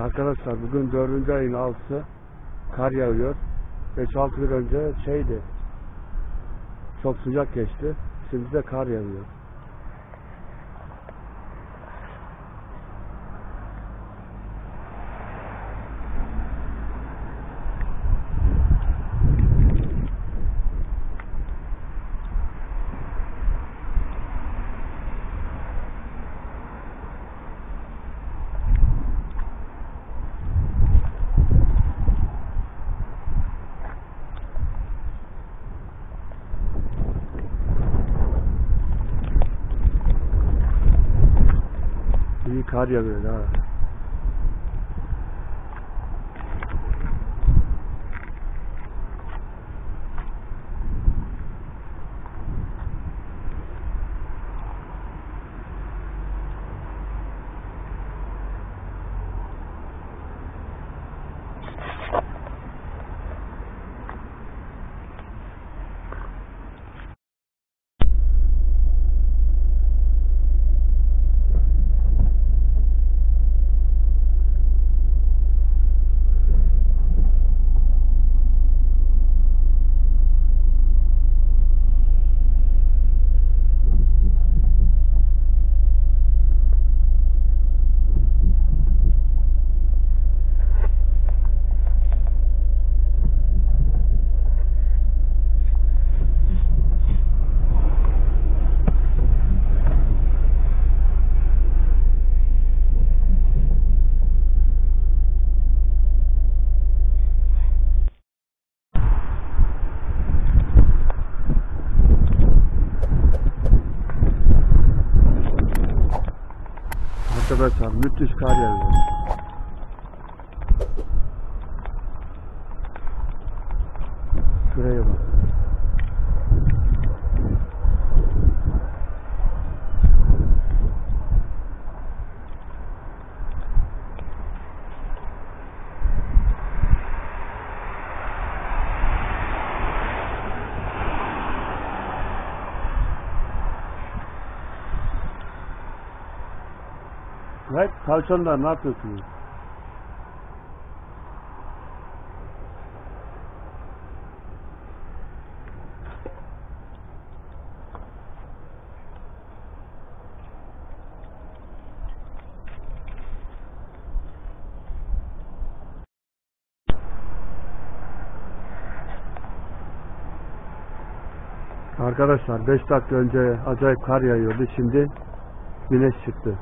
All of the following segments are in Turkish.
Arkadaşlar bugün dördüncü ayın altısı kar yağıyor. 5-6 gün önce şeydi çok sıcak geçti. Şimdi de kar yağıyor. cardiovascular Arkadaşlar müthiş kar yağıyor. Evet, tavşanlar ne yapıyorsunuz? Arkadaşlar 5 dakika önce acayip kar yağıyordu. Şimdi güneş çıktı.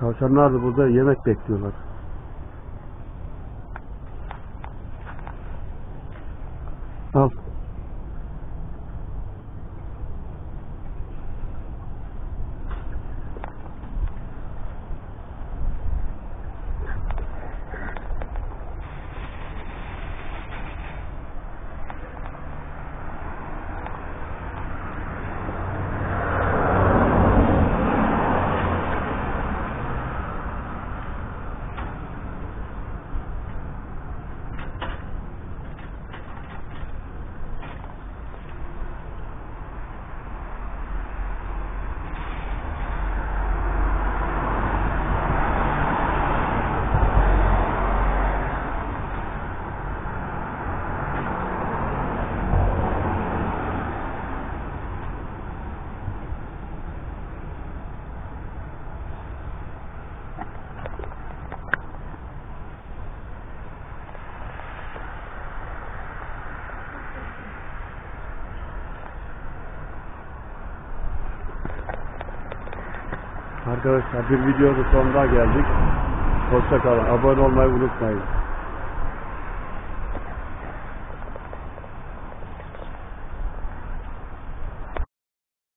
Tavşanlar da burada yemek bekliyorlar. Al. Arkadaşlar bir videonun sonuna geldik. Hoşçakalın. Abone olmayı unutmayın.